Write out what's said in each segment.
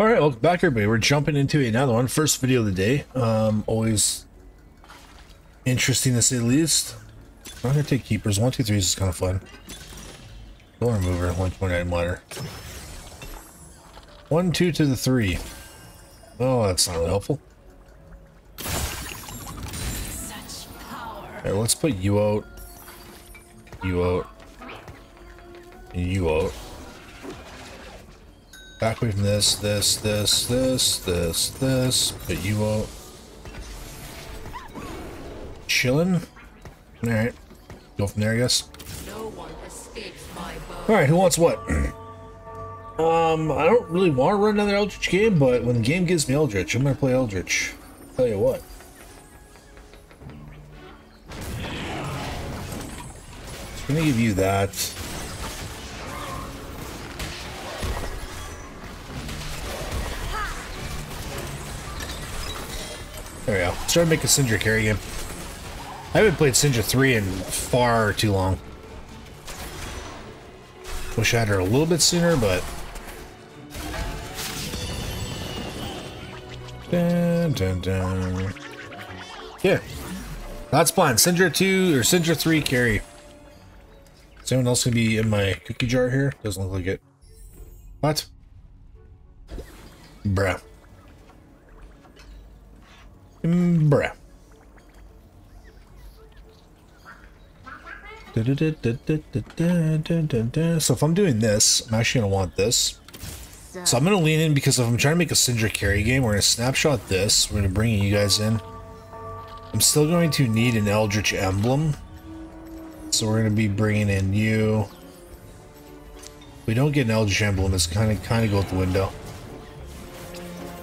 All right, welcome back, everybody. We're jumping into another one. First video of the day. Um, always interesting to say the least. I'm gonna take keepers. One, two, three is kind of fun. Door remover, 129 water. One, two to the three. Oh, that's not really helpful. Alright, let's put you out. You out. You out. Back away from this, this, this, this, this, this. but you won't. Chilling. Alright. Go from there, I guess. Alright, who wants what? um, I don't really want to run another Eldritch game, but when the game gives me Eldritch, I'm gonna play Eldritch. Tell you what. I'm gonna give you that. There we go. Started making Syndra carry game. I haven't played Syndra 3 in far too long. Wish I had her a little bit sooner, but... Dun, dun, dun. Yeah. That's planned. Syndra 2 or Syndra 3 carry. Is anyone else gonna be in my cookie jar here? Doesn't look like it. What? Bruh. Bruh. So if I'm doing this, I'm actually going to want this. So I'm going to lean in because if I'm trying to make a Syndra carry game, we're going to snapshot this. We're going to bring you guys in. I'm still going to need an Eldritch Emblem. So we're going to be bringing in you. If we don't get an Eldritch Emblem, it's kind of kind of go out the window.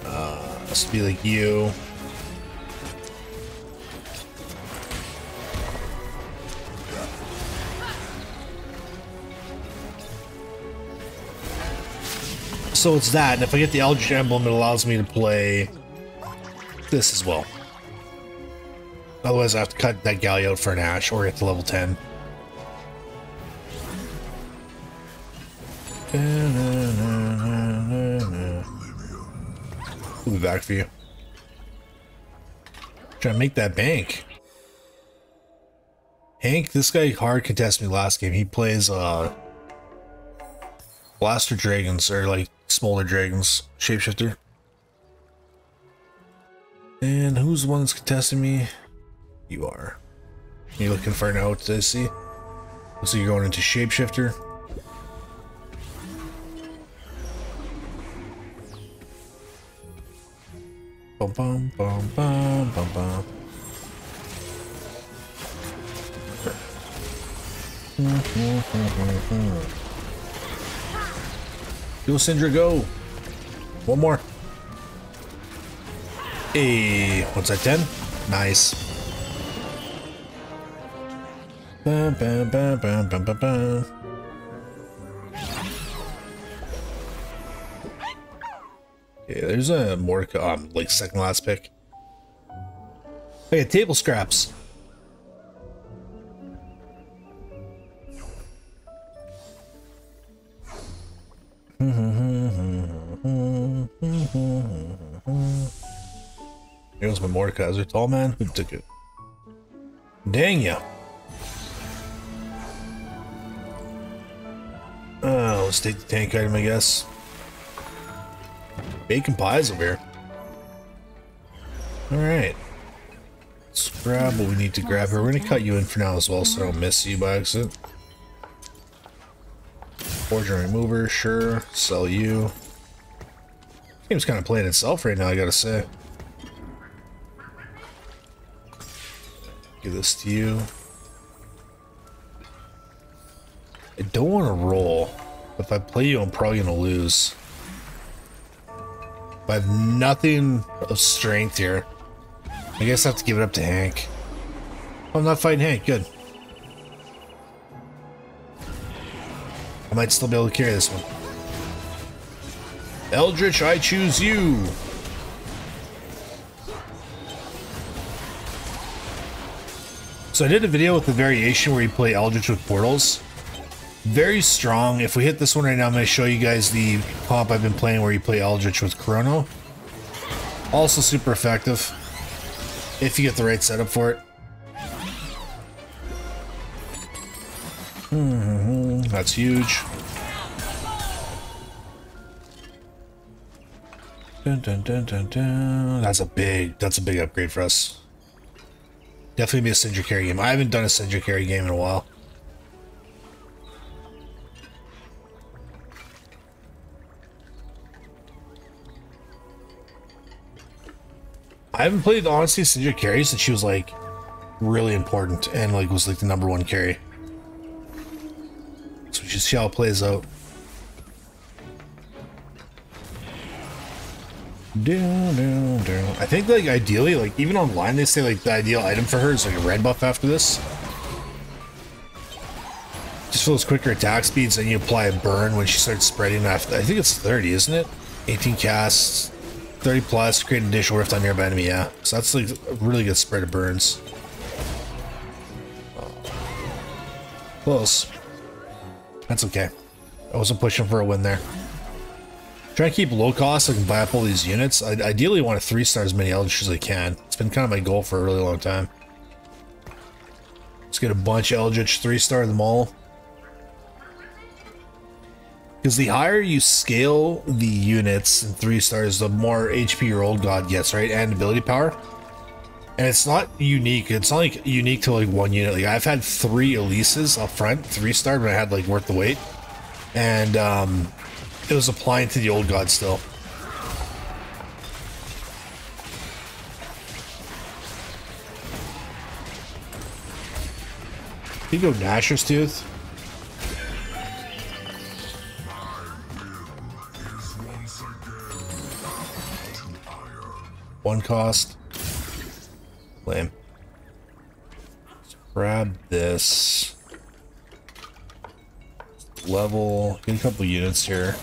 Uh, this be like you. So it's that, and if I get the Eldritch Emblem, it allows me to play this as well. Otherwise, I have to cut that Galio out for an Ashe or get to level 10. We'll be back for you. Trying to make that bank. Hank, this guy hard contested me last game. He plays uh Blaster Dragons, or like smaller dragons, shapeshifter. And who's the one that's contesting me? You are. You looking for an out, I see. So you're going into shapeshifter. Bum bum bum bum bum bum. Go Syndra, go! One more. Hey, what's that, 10? Nice. Ba. Yeah, there's a Mordecai, um, like second last pick. Hey, table scraps. There tall man? Who took it? Dang ya. Oh, let's take the tank item, I guess. Bacon pies over here. Alright. Let's grab what we need to grab here. We're gonna cut you in for now as well so I don't miss you by accident. Forger remover, sure. Sell you. Game's kind of playing itself right now, I gotta say. Give this to you. I don't want to roll. If I play you, I'm probably going to lose. I have nothing of strength here. I guess I have to give it up to Hank. I'm not fighting Hank. Good. I might still be able to carry this one. Eldritch, I choose you. So I did a video with the variation where you play Eldritch with portals. Very strong. If we hit this one right now, I'm going to show you guys the comp I've been playing where you play Eldritch with Chrono. Also super effective. If you get the right setup for it. Mm -hmm. That's huge. Dun, dun, dun. That's a big, that's a big upgrade for us. Definitely be a Syndra carry game. I haven't done a Syndra carry game in a while. I haven't played honestly Syndra carry since she was like really important and like was like the number one carry. So we just see how it plays out. I think like ideally, like even online they say like the ideal item for her is like a red buff after this. Just for those quicker attack speeds and you apply a burn when she starts spreading after I think it's 30, isn't it? 18 casts, 30 plus, create an additional rift on nearby enemy, yeah. So that's like a really good spread of burns. Close. That's okay. I wasn't pushing for a win there. Try to keep low cost so I can buy up all these units. I ideally want to three star as many Eldritch as I can. It's been kind of my goal for a really long time. Let's get a bunch of Eldritch, three star them all. Because the higher you scale the units in three stars, the more HP your old god gets, right? And ability power. And it's not unique. It's not like unique to like one unit. Like I've had three Elises up front, three star, but I had like worth the wait. And um, it was applying to the old god still. You go Gnasher's Tooth. One cost. Lame. Let's grab this level. Get a couple units here.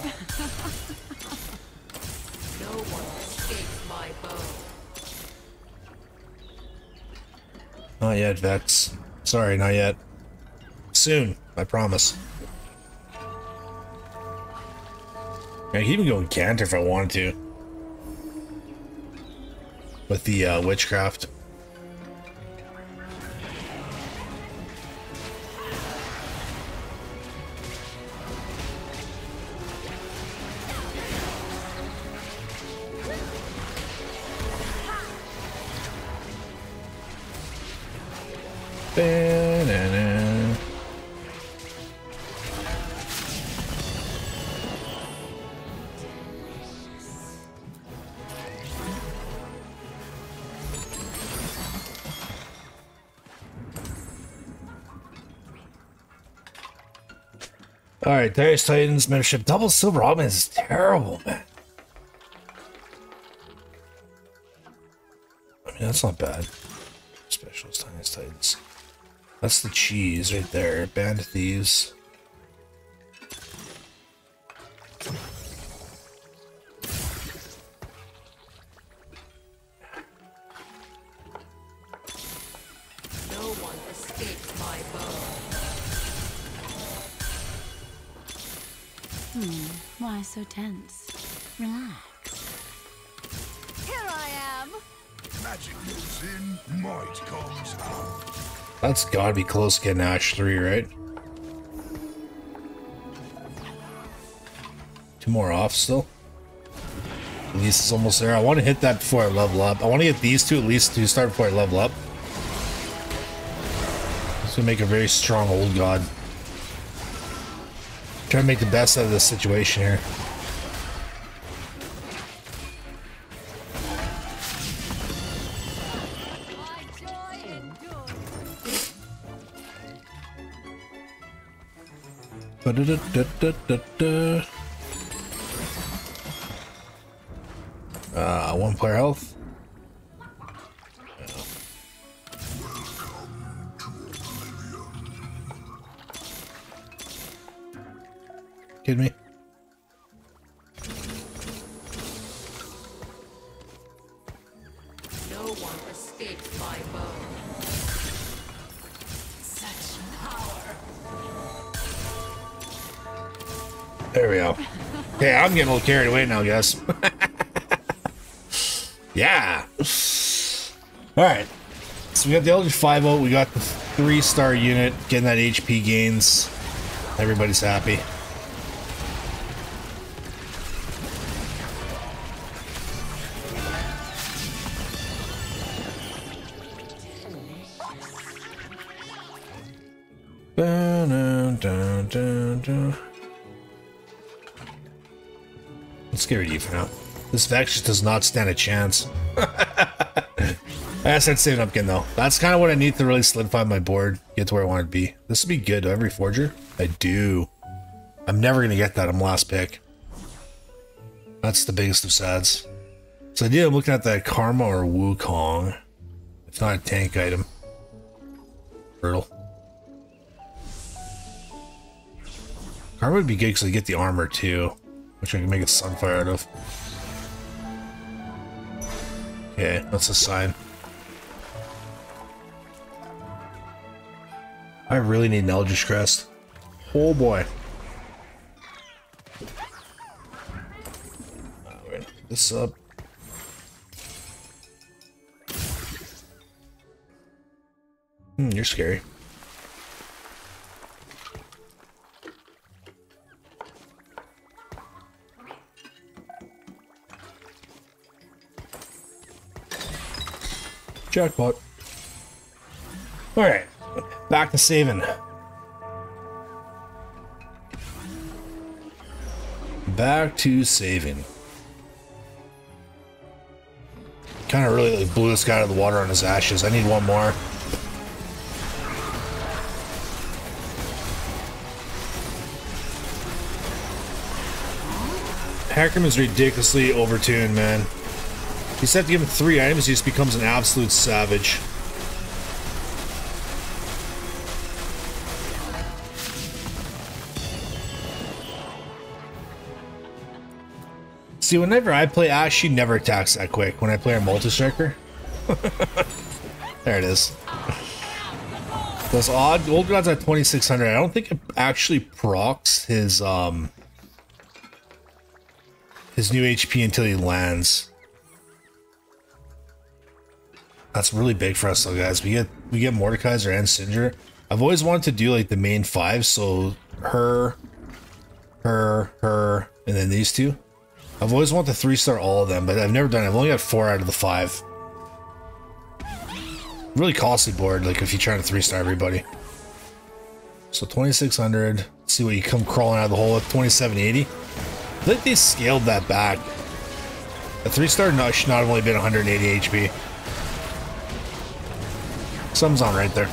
Not yet, Vex. Sorry, not yet. Soon, I promise. I could even go Canter if I wanted to. With the uh, Witchcraft. Alright, Darius Titans membership. Double silver augment is terrible, man. I mean, that's not bad. Specialist Titans Titans. That's the cheese right there. Band Thieves. So tense. Relax. Here I am. Magic moves in, might comes out. That's gotta be close to getting Ashe 3, right? Two more off still. At least it's almost there. I want to hit that before I level up. I want to get these two at least to start before I level up. This will make a very strong old god. Try to make the best out of this situation here. Da -da -da uh, one player health. I'm getting a little carried away now, guys. yeah. All right. So we got the LG50, we got the three-star unit, getting that HP gains. Everybody's happy. Dun, dun, dun, Of you for now. This Vex just does not stand a chance. I said saving up again though. That's kind of what I need to really solidify my board, get to where I want to be. This would be good. Do I have Reforger? I do. I'm never going to get that. I'm last pick. That's the biggest of sads. So I did, I'm looking at that Karma or Wukong. It's not a tank item. Brutal. Karma would be good because I get the armor too, which I can make a Sunfire out of. Okay, that's a sign. I really need an Eldritch Crest. Oh boy. This up. Hmm, you're scary. Jackpot. Alright, back to saving. Back to saving. Kind of really like blew this guy out of the water on his ashes. I need one more. Hecarim is ridiculously overtuned, man. You just have to give him three items, he just becomes an absolute savage. See, whenever I play Ashe, she never attacks that quick. When I play her multi-striker. there it is. Those odd old gods at 2600. I don't think it actually procs his um his new HP until he lands. That's really big for us though, guys. We get we get Mordekaiser and Syndra. I've always wanted to do like the main five, so her, her, her, and then these two. I've always wanted to three star all of them, but I've never done it. I've only got four out of the five. Really costly board, like if you're trying to three star everybody. So 2600. see what you come crawling out of the hole at 2780. I think they scaled that back. A three star nut should not have only been 180 HP. Something's on right there.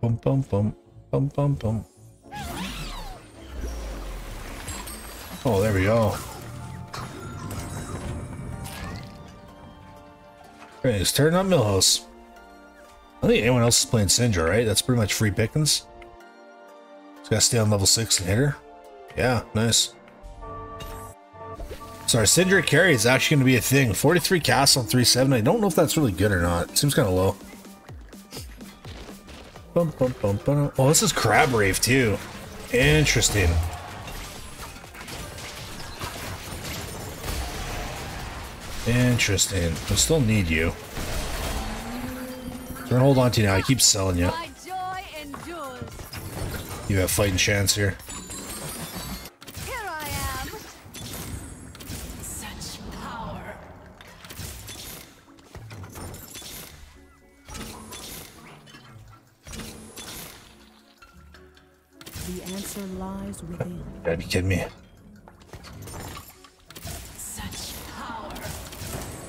Bum bum bum bum bum bum. Oh, there we go. It's turning up Millhouse. I think anyone else is playing Syndra, right? That's pretty much free pickings. Just gotta stay on level 6 and hit her. Yeah, nice. So our Syndra carry is actually going to be a thing. 43 castle, 3-7. I don't know if that's really good or not. It seems kind of low. Bum, bum, bum. Oh, this is Crab Rave too. Interesting. Interesting. I still need you. Don't hold on to you now. I keep selling you. You have fighting chance here. Here I am. Such power. The answer lies within. Gotta be kidding me. Such power.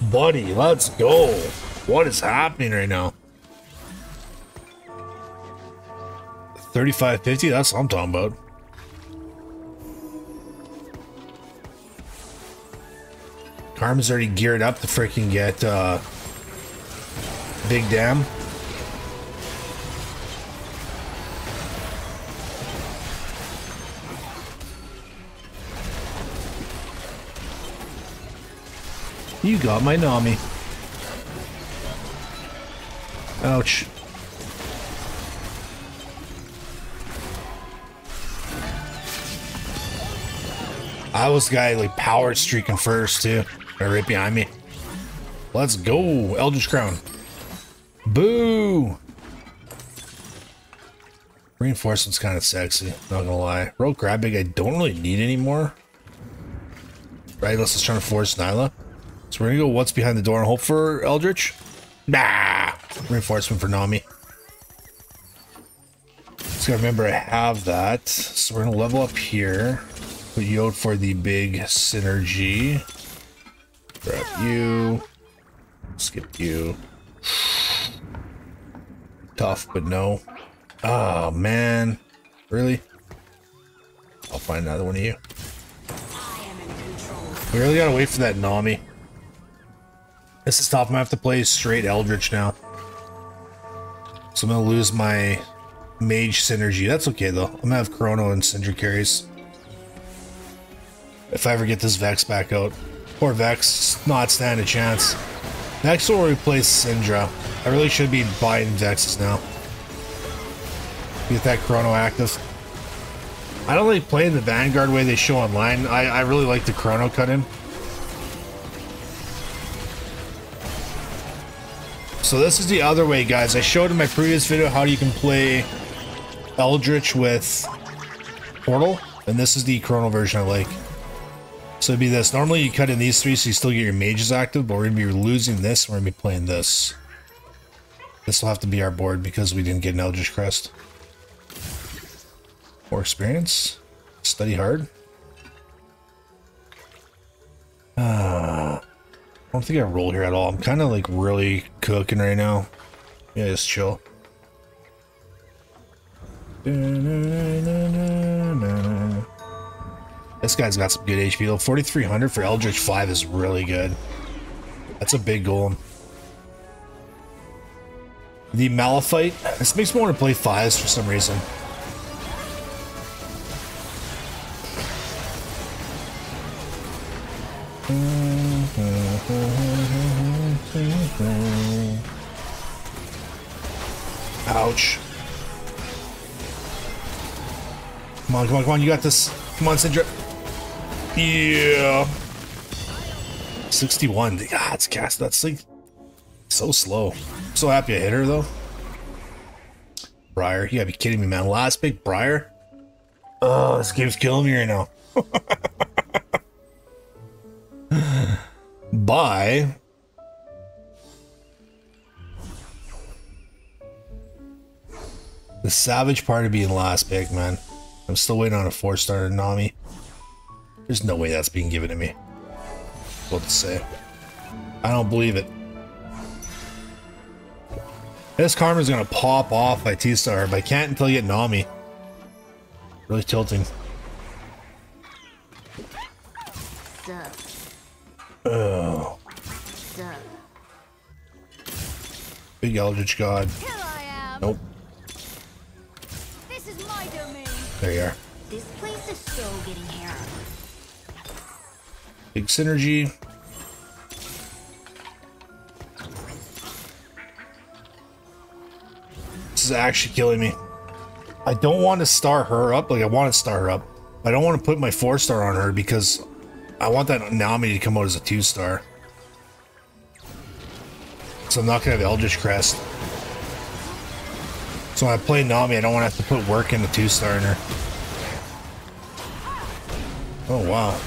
Buddy, let's go. What is happening right now? Thirty-five, fifty. That's what I'm talking about. Karma's already geared up to freaking get uh, Big Dam. You got my Nami. Ouch. I was guy like power streaking first too. Right behind me. Let's go. Eldritch Crown. Boo! Reinforcement's kind of sexy, not gonna lie. Rogue Grab Bag I don't really need anymore. Right, unless it's trying to force Nilah. So we're gonna go what's behind the door and hope for Eldritch. Nah! Reinforcement for Nami. Just gotta remember I have that. So we're gonna level up here. Put you out for the big synergy. Grab you. Skip you. Tough, but no. Oh, man. Really? I'll find another one of you. We really gotta wait for that Nami. This is tough. I'm gonna have to play straight Eldritch now. So I'm gonna lose my mage synergy. That's okay though. I'm gonna have Chrono and Syndra carries. If I ever get this Vex back out. Poor Vex, not stand a chance. Vex will replace Syndra. I really should be buying Vexes now. Get that Chrono active. I don't like playing the Vanguard way they show online. I, I really like the Chrono cut in. So this is the other way, guys. I showed in my previous video how you can play Eldritch with Portal, and this is the Chrono version I like. So it'd be this. Normally you cut in these three so you still get your mages active, but we're going to be losing this, we're going to be playing this. This will have to be our board because we didn't get an Eldritch Crest. More experience. Study hard. Uh, I don't think I roll here at all. I'm kind of like really cooking right now. Yeah, just chill. This guy's got some good HP though. 4,300 for Eldritch 5 is really good. That's a big goal. The Malphite. This makes me want to play fives for some reason. Ouch. Come on, come on, come on, you got this. Come on, Syndra. Yeah. 61. God, it's cast. That's like so slow. I'm so happy I hit her though. Briar, you gotta be kidding me, man. Last big Briar. Oh, this game's killing me right now. Bye. The savage part of being last pick, man. I'm still waiting on a four star Nami. There's no way that's being given to me. What to say? I don't believe it. This Karma's gonna pop off by T-Star, but I can't until you get Nami. Really tilting. Oh. Big Eldritch God. Here I am. Nope. This is my domain. There you are. This place is so getting here. Big synergy. This is actually killing me. I don't want to star her up. Like, I want to star her up. I don't want to put my four star on her because I want that Nami to come out as a two star. So I'm not going to have Eldritch Crest. So when I play Nami, I don't want to have to put work in the two star in her. Oh, wow.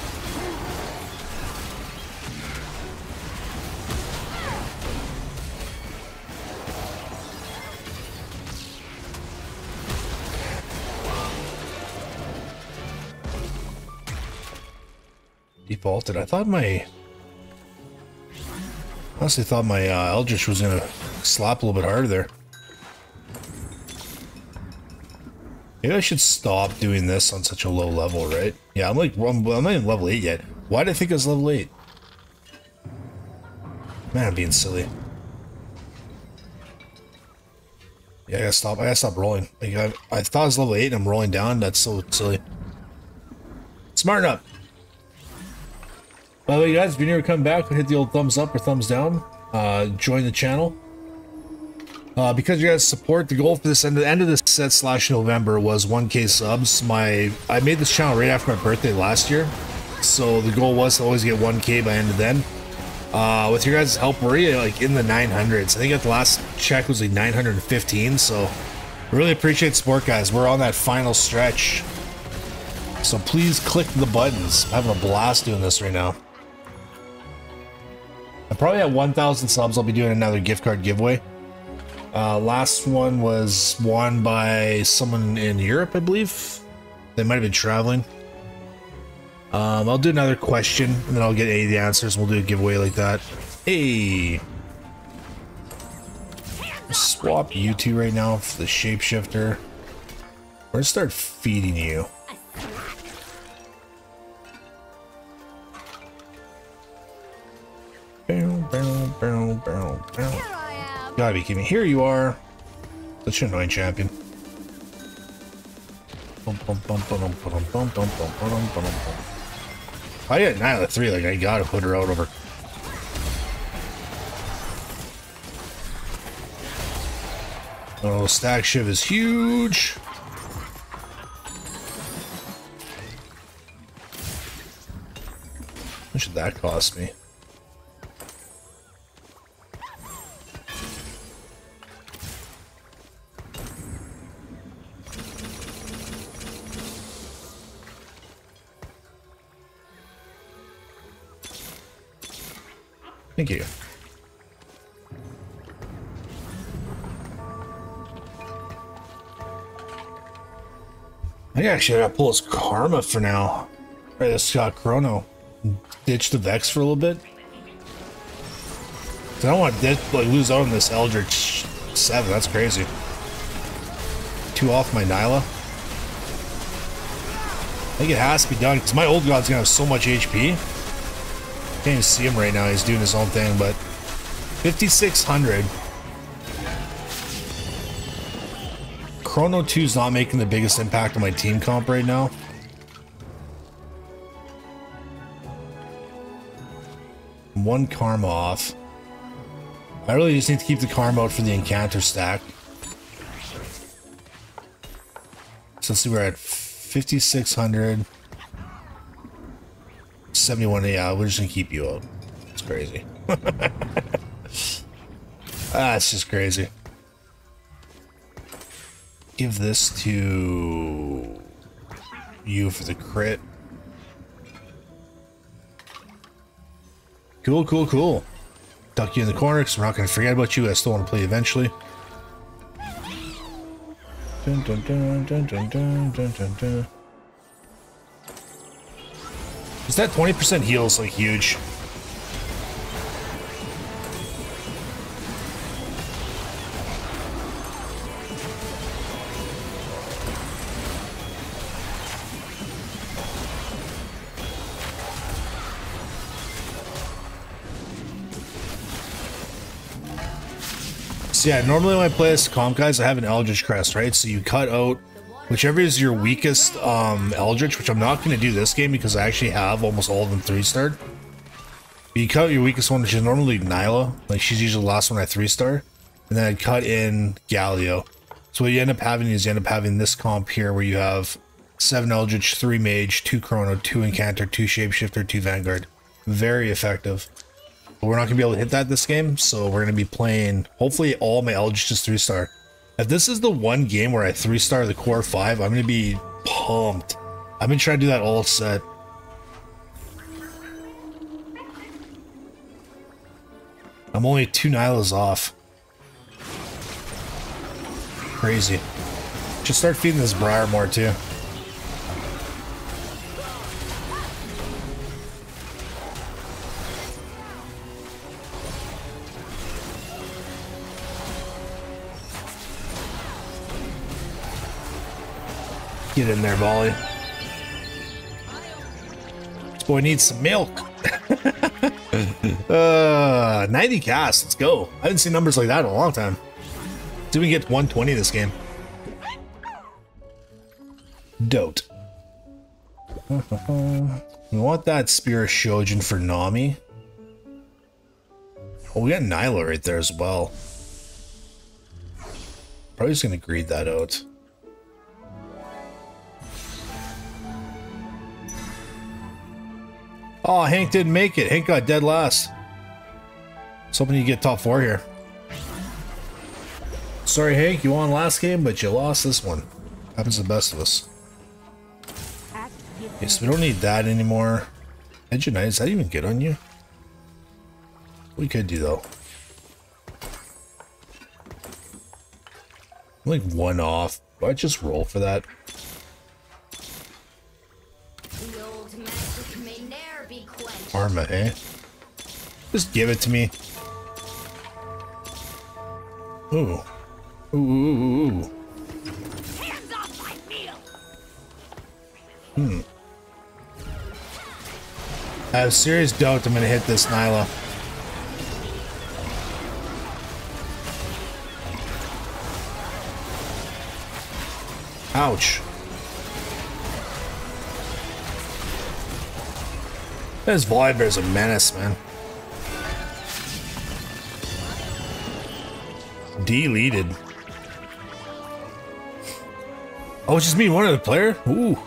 Defaulted. I thought my... Honestly thought my uh, Eldritch was gonna slap a little bit harder there. Maybe I should stop doing this on such a low level, right? Yeah, I'm like, I'm, I'm not even level 8 yet. Why did I think I was level 8? Man, I'm being silly. Yeah, I gotta stop. I gotta stop rolling. Like I, I thought I was level 8 and I'm rolling down. That's so silly. Smart up. By the way, guys, if you're new come back, hit the old thumbs up or thumbs down. Uh, join the channel. Uh, because you guys support, the goal for this end, the end of this set slash November was 1k subs. My I made this channel right after my birthday last year, so the goal was to always get 1k by end of then. Uh, with your guys' help, we're like in the 900s. I think at the last check was like 915. So really appreciate support, guys. We're on that final stretch. So please click the buttons. I'm having a blast doing this right now. I'm probably at 1,000 subs. I'll be doing another gift card giveaway. Uh, last one was won by someone in Europe, I believe. They might have been traveling. Um, I'll do another question, and then I'll get any of the answers. We'll do a giveaway like that. Hey! Swap you two right now for the shapeshifter. We're gonna start feeding you. Ow. Gotta be kidding me. Here you are. Such an annoying champion. I get of 3, like, I gotta put her out over. Oh, Statikk Shiv is huge. What should that cost me? Thank you. I think actually gotta pull his karma for now. Right, this Scott Chrono. Ditch the Vex for a little bit. I don't want to like lose out on this Eldritch 7, that's crazy. Two off my Nilah. I think it has to be done because my old god's gonna have so much HP. Can't even see him right now. He's doing his own thing, but 5600. Chrono 2's not making the biggest impact on my team comp right now. One karma off. I really just need to keep the karma out for the encounter stack. So let's see, we're at 5600. 71, yeah, we're just gonna keep you up. It's crazy. ah, it's just crazy. Give this to you for the crit. Cool, cool, cool. Duck you in the corner because we're not going to forget about you. I still want to play eventually. Dun, dun, dun, Is that 20% heals like huge? So yeah, normally when I play as comp guys, I have an Eldritch Crest, right? So you cut out whichever is your weakest um, Eldritch, which I'm not going to do this game because I actually have almost all of them three-starred. You cut your weakest one, which is normally Nilah. Like, she's usually the last one I three-star. And then I'd cut in Galio. So what you end up having is you end up having this comp here where you have 7 Eldritch, 3 Mage, 2 Chrono, 2 Incanter, 2 Shapeshifter, 2 Vanguard. Very effective. But we're not going to be able to hit that this game, so we're going to be playing, hopefully all my Eldritch is 3-star. If this is the one game where I 3-star the core 5, I'm to be pumped. I've been trying to do that all set. I'm only two Nilahs off. Crazy. Should start feeding this Briar more too. Get in there, Volley. This boy needs some milk. uh, 90 cast. Let's go. I haven't seen numbers like that in a long time. Did we get 120 this game? Dote. We want that Spear of Shojin for Nami. Oh, we got Nilah right there as well. Probably just gonna greed that out. Oh, Hank didn't make it. Hank got dead last. Hoping you get top four here. Sorry, Hank, you won last game, but you lost this one. Happens to the best of us. Okay, so we don't need that anymore. Night, is that even good on you? We could do though. like one off. I just roll for that. Arma, eh? Just give it to me. Ooh. Ooh, ooh, ooh, Hands off my meal. Hmm. I have serious doubt I'm gonna hit this Nilah. Ouch. This Volibear's a menace, man. Deleted. Oh, it's just me, one other player? Ooh.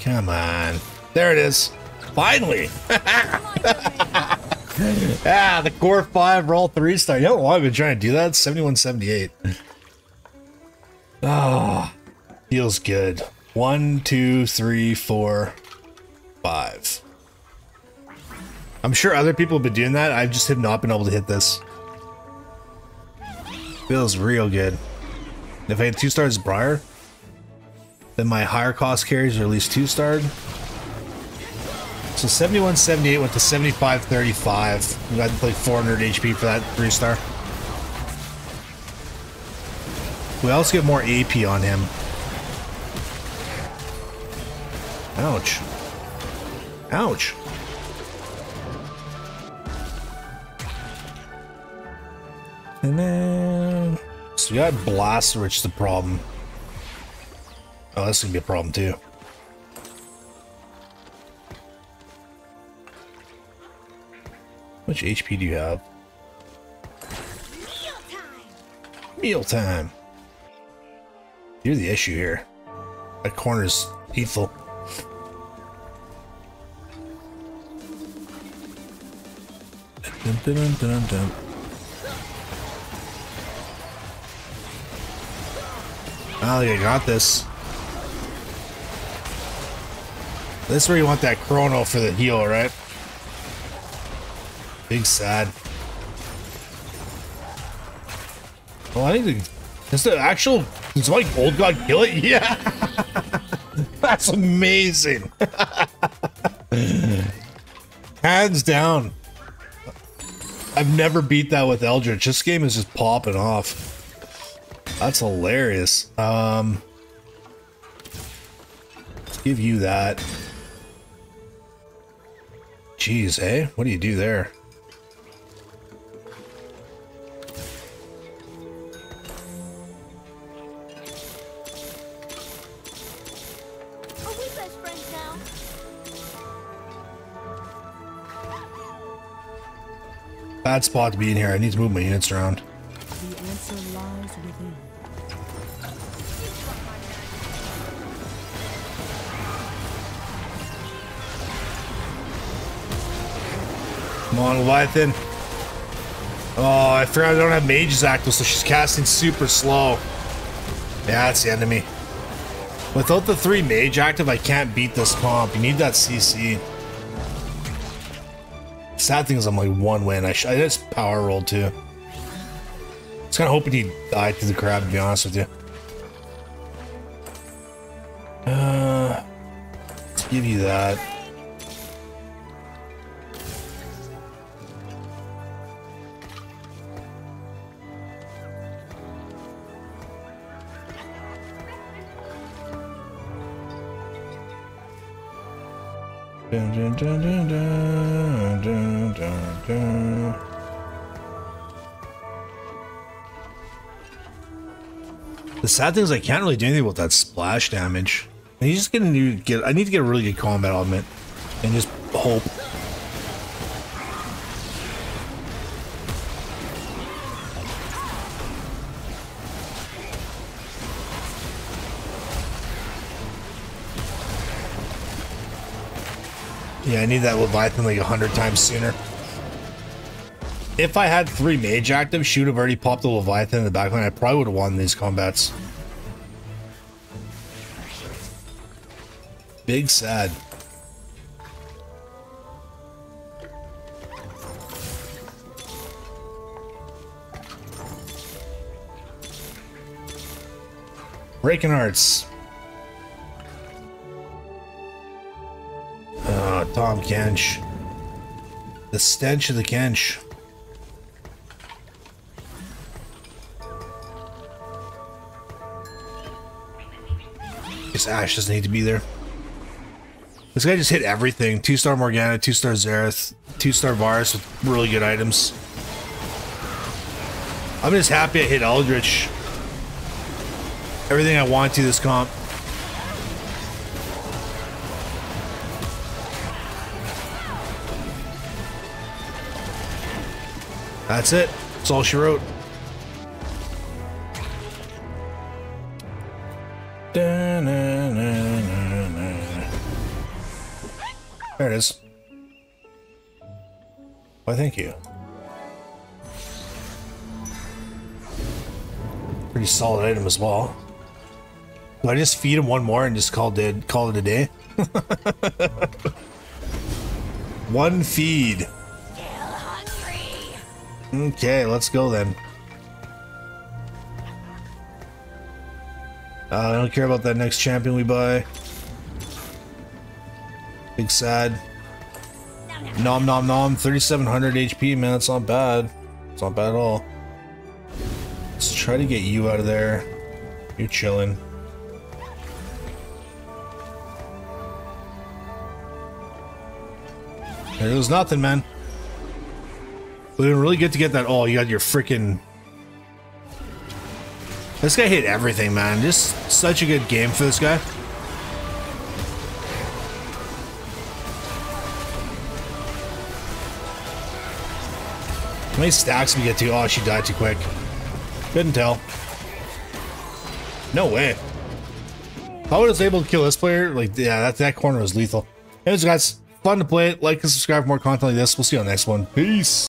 Come on. There it is. Finally. ah, the core five roll three star. You know why I've been trying to do that? 7178. Ah, feels good. One, two, three, four, five. I'm sure other people have been doing that. I just have not been able to hit this. Feels real good. If I had two stars Briar, then my higher cost carries are at least two starred. So 7178 went to 7535. We had to play 400 HP for that three star. We also get more AP on him. Ouch. Ouch. And then... So we got Blast, which is the problem. Oh, that's gonna be a problem too. How much HP do you have? Mealtime. Mealtime. You're the issue here. That corner's heathful. Dun, dun, dun, dun, Oh, you got this. This is where you want that chrono for the heal, right? Big sad. Oh, I think is the actual is my gold god kill it? Yeah. That's amazing. Hands down. I've never beat that with Eldritch. This game is just popping off. That's hilarious. Um, let's give you that. Jeez, eh? What do you do there? Bad spot to be in here. I need to move my units around. The answer lies within. Come on, Leviathan. Oh, I forgot I don't have Mage's active, so she's casting super slow. Yeah, that's the enemy. Without the three Mage active, I can't beat this comp. You need that CC. Sad thing is I'm like one win. I, I just power rolled too. I was kind of hoping he died to the crab, to be honest with you. Uh, let's give you that. Dun, dun, dun, dun, dun, dun, dun, dun. The sad thing is I can't really do anything with that splash damage. He's just gonna need to get I need to get a really good combat augment and just hope. Yeah, I need that Leviathan like a hundred times sooner. If I had three mage active, she would have already popped the Leviathan in the backline. I probably would have won these combats. Big sad. Breaking Arts. Tahm Kench. The stench of the Kench. This Ashe doesn't need to be there. This guy just hit everything. Two star Morgana, two star Xerath, two star Varus with really good items. I'm just happy I hit Eldritch. Everything I want to this comp. That's it. That's all she wrote. There it is. Why, thank you. Pretty solid item as well. Do I just feed him one more and just call it call it a day? one feed. Okay, let's go then. Uh, I don't care about that next champion we buy. Big sad. Nom nom nom. 3700 HP, man. That's not bad. It's not bad at all. Let's try to get you out of there. You're chilling. Was nothing, man. We didn't really get to get that. Oh, you got your freaking. This guy hit everything, man. Just such a good game for this guy. How many stacks we get to? Oh, she died too quick. Couldn't tell. No way. How was able to kill this player? Like, yeah, that, that corner was lethal. Anyways, guys, fun to play. Like and subscribe for more content like this. We'll see you on the next one. Peace.